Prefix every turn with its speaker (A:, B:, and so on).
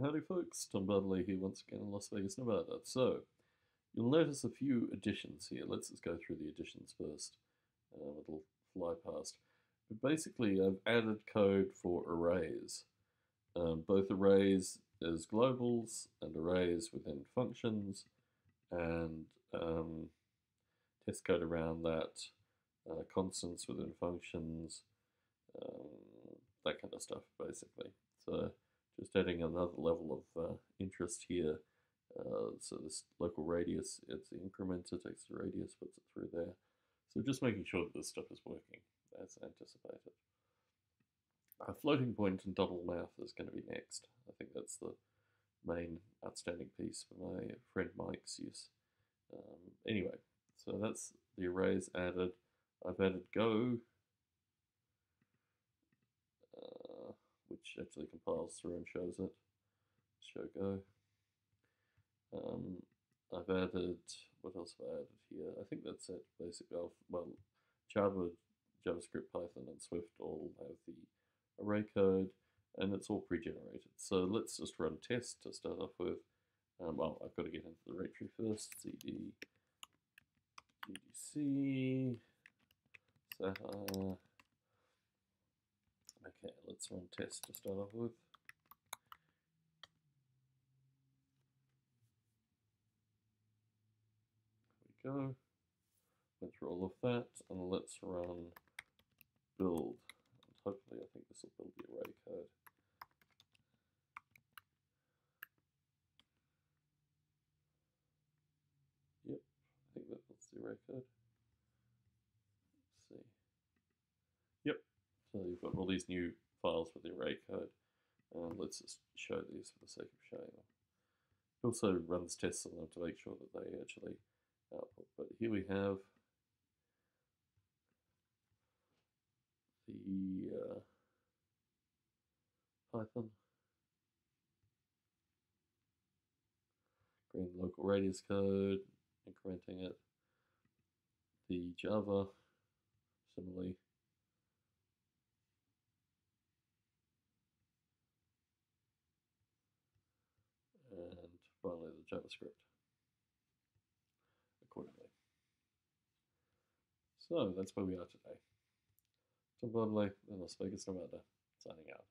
A: Howdy folks, Tom Barbalet here once again in Las Vegas, Nevada. So, you'll notice a few additions here. Let's just go through the additions first. Uh, it'll fly past. But basically, I've added code for arrays. Um, both arrays as globals and arrays within functions, and um, test code around that, uh, constants within functions, um, that kind of stuff, basically. So, just adding another level of uh, interest here. Uh, so this local radius, it's the incrementer, takes the radius, puts it through there. So just making sure that this stuff is working as anticipated. A floating point and double math is going to be next. I think that's the main outstanding piece for my friend Mike's use. Um, anyway, so that's the arrays added. I've added Go actually compiles through and shows it. Show go. Um, I've added, what else have I added here? I think that's it, basically. I've, well, Java, JavaScript, Python, and Swift all have the array code, and it's all pre-generated. So let's just run test to start off with. Um, well, I've got to get into the directory first. cd ggc Okay, let's run test to start off with. There we go. Went through all of that, and let's run build. And hopefully, I think this will build the array code. Yep, I think that builds the array code. See. Yep. So you've got all these new files with the array code. And let's just show these for the sake of showing them. It also runs tests on them to make sure that they actually output. But here we have the uh, Python. Green local radius code, incrementing it. The Java, similarly finally the JavaScript accordingly. So that's where we are today. Tom Barbalet in Las Vegas, Nevada, signing out.